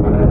Bye.